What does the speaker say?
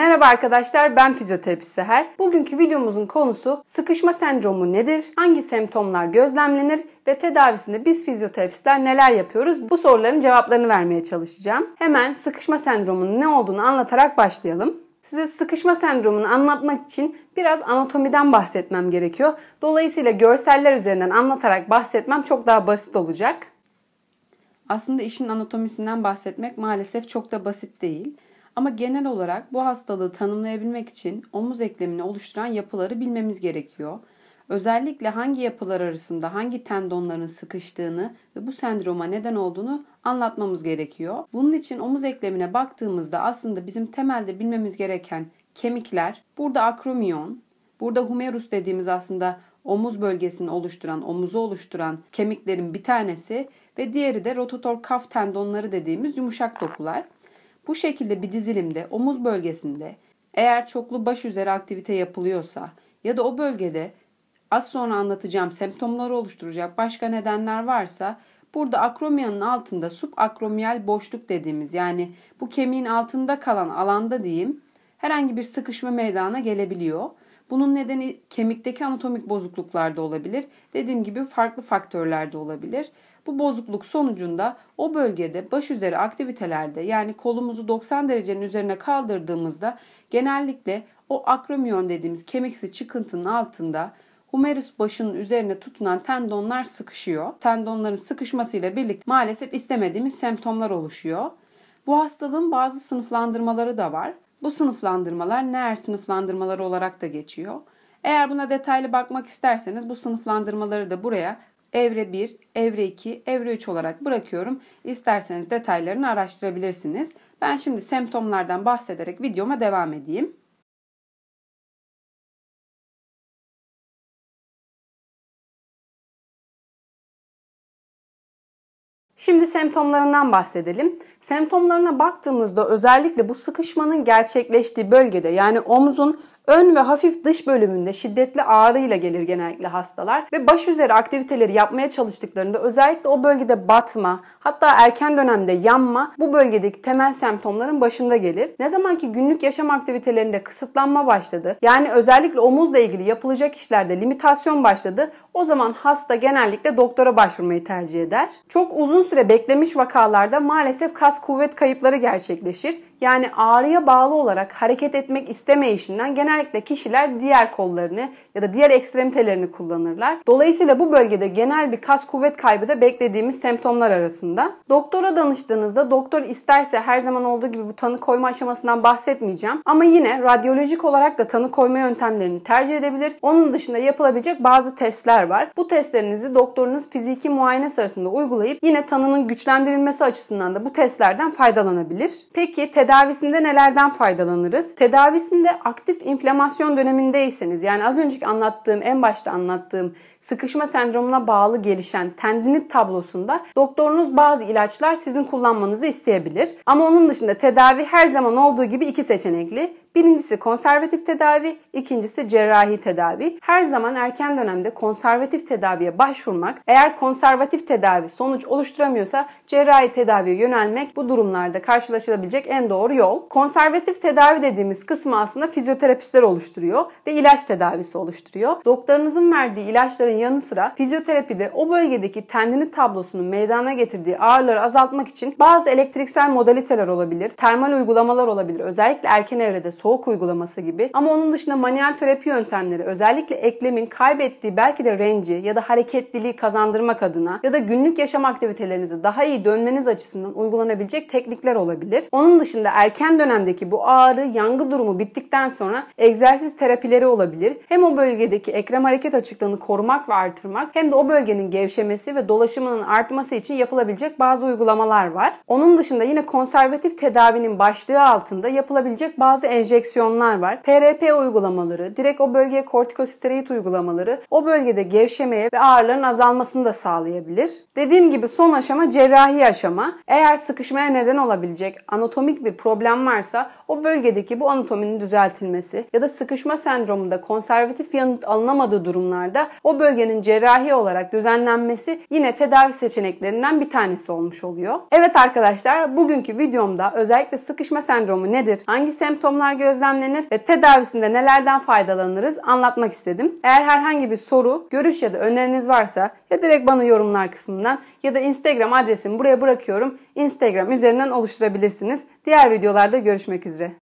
Merhaba arkadaşlar ben fizyoterapist Seher. Bugünkü videomuzun konusu sıkışma sendromu nedir? Hangi semptomlar gözlemlenir? Ve tedavisinde biz fizyoterapistler neler yapıyoruz? Bu soruların cevaplarını vermeye çalışacağım. Hemen sıkışma sendromunun ne olduğunu anlatarak başlayalım. Size sıkışma sendromunu anlatmak için biraz anatomiden bahsetmem gerekiyor. Dolayısıyla görseller üzerinden anlatarak bahsetmem çok daha basit olacak. Aslında işin anatomisinden bahsetmek maalesef çok da basit değil. Ama genel olarak bu hastalığı tanımlayabilmek için omuz eklemini oluşturan yapıları bilmemiz gerekiyor. Özellikle hangi yapılar arasında hangi tendonların sıkıştığını ve bu sendroma neden olduğunu anlatmamız gerekiyor. Bunun için omuz eklemine baktığımızda aslında bizim temelde bilmemiz gereken kemikler, burada akromion, burada humerus dediğimiz aslında omuz bölgesini oluşturan, omuzu oluşturan kemiklerin bir tanesi ve diğeri de rotator kaf tendonları dediğimiz yumuşak dokular. Bu şekilde bir dizilimde omuz bölgesinde eğer çoklu baş üzeri aktivite yapılıyorsa ya da o bölgede az sonra anlatacağım semptomları oluşturacak başka nedenler varsa burada akromiyanın altında subakromiyal boşluk dediğimiz yani bu kemiğin altında kalan alanda diyeyim herhangi bir sıkışma meydana gelebiliyor. Bunun nedeni kemikteki anatomik bozukluklar da olabilir. Dediğim gibi farklı faktörler de olabilir. Bu bozukluk sonucunda o bölgede baş üzeri aktivitelerde yani kolumuzu 90 derecenin üzerine kaldırdığımızda genellikle o akromion dediğimiz kemiksi çıkıntının altında humerus başının üzerine tutunan tendonlar sıkışıyor. Tendonların sıkışmasıyla birlikte maalesef istemediğimiz semptomlar oluşuyor. Bu hastalığın bazı sınıflandırmaları da var. Bu sınıflandırmalar NER sınıflandırmaları olarak da geçiyor. Eğer buna detaylı bakmak isterseniz bu sınıflandırmaları da buraya evre 1, evre 2, evre 3 olarak bırakıyorum. İsterseniz detaylarını araştırabilirsiniz. Ben şimdi semptomlardan bahsederek videoma devam edeyim. Şimdi semptomlarından bahsedelim. Semptomlarına baktığımızda özellikle bu sıkışmanın gerçekleştiği bölgede yani omuzun Ön ve hafif dış bölümünde şiddetli ağrıyla gelir genellikle hastalar ve baş üzeri aktiviteleri yapmaya çalıştıklarında özellikle o bölgede batma, hatta erken dönemde yanma bu bölgedeki temel semptomların başında gelir. Ne zaman ki günlük yaşam aktivitelerinde kısıtlanma başladı, yani özellikle omuzla ilgili yapılacak işlerde limitasyon başladı, o zaman hasta genellikle doktora başvurmayı tercih eder. Çok uzun süre beklemiş vakalarda maalesef kas kuvvet kayıpları gerçekleşir yani ağrıya bağlı olarak hareket etmek istemeyişinden genellikle kişiler diğer kollarını ya da diğer ekstremitelerini kullanırlar. Dolayısıyla bu bölgede genel bir kas kuvvet kaybı da beklediğimiz semptomlar arasında. Doktora danıştığınızda doktor isterse her zaman olduğu gibi bu tanı koyma aşamasından bahsetmeyeceğim. Ama yine radyolojik olarak da tanı koyma yöntemlerini tercih edebilir. Onun dışında yapılabilecek bazı testler var. Bu testlerinizi doktorunuz fiziki muayene sırasında uygulayıp yine tanının güçlendirilmesi açısından da bu testlerden faydalanabilir. Peki tedavi Tedavisinde nelerden faydalanırız? Tedavisinde aktif inflamasyon dönemindeyseniz yani az önceki anlattığım en başta anlattığım sıkışma sendromuna bağlı gelişen tendinit tablosunda doktorunuz bazı ilaçlar sizin kullanmanızı isteyebilir. Ama onun dışında tedavi her zaman olduğu gibi iki seçenekli. Birincisi konservatif tedavi, ikincisi cerrahi tedavi. Her zaman erken dönemde konservatif tedaviye başvurmak, eğer konservatif tedavi sonuç oluşturamıyorsa cerrahi tedaviye yönelmek bu durumlarda karşılaşılabilecek en doğru yol. Konservatif tedavi dediğimiz kısmı aslında fizyoterapistler oluşturuyor ve ilaç tedavisi oluşturuyor. Doktorunuzun verdiği ilaçların yanı sıra fizyoterapide o bölgedeki tendini tablosunun meydana getirdiği ağrıları azaltmak için bazı elektriksel modaliteler olabilir, termal uygulamalar olabilir. Özellikle erken evrede soğuk uygulaması gibi. Ama onun dışında manuel terapi yöntemleri özellikle eklemin kaybettiği belki de renci ya da hareketliliği kazandırmak adına ya da günlük yaşam aktivitelerinizi daha iyi dönmeniz açısından uygulanabilecek teknikler olabilir. Onun dışında erken dönemdeki bu ağrı, yangı durumu bittikten sonra egzersiz terapileri olabilir. Hem o bölgedeki ekrem hareket açıklığını korumak ve artırmak hem de o bölgenin gevşemesi ve dolaşımının artması için yapılabilecek bazı uygulamalar var. Onun dışında yine konservatif tedavinin başlığı altında yapılabilecek bazı enjeksiyonlar enjeksiyonlar var. PRP uygulamaları, direkt o bölgeye kortikosteroid uygulamaları o bölgede gevşemeye ve ağrıların azalmasını da sağlayabilir. Dediğim gibi son aşama cerrahi aşama. Eğer sıkışmaya neden olabilecek anatomik bir problem varsa o bölgedeki bu anatominin düzeltilmesi ya da sıkışma sendromunda konservatif yanıt alınamadığı durumlarda o bölge bölgenin cerrahi olarak düzenlenmesi yine tedavi seçeneklerinden bir tanesi olmuş oluyor. Evet arkadaşlar bugünkü videomda özellikle sıkışma sendromu nedir, hangi semptomlar gözlemlenir ve tedavisinde nelerden faydalanırız anlatmak istedim. Eğer herhangi bir soru, görüş ya da öneriniz varsa ya direkt bana yorumlar kısmından ya da Instagram adresimi buraya bırakıyorum. Instagram üzerinden oluşturabilirsiniz. Diğer videolarda görüşmek üzere.